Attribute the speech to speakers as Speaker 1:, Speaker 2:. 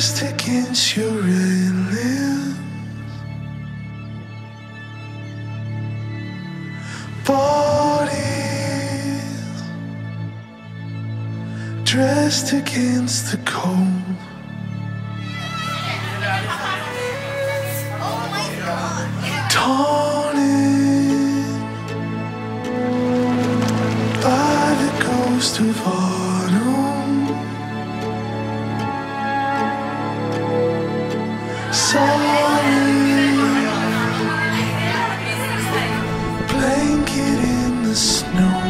Speaker 1: pressed against your railings. Bodies dressed against the cold. Torn by the ghost of all. Sorry. Blanket in the snow.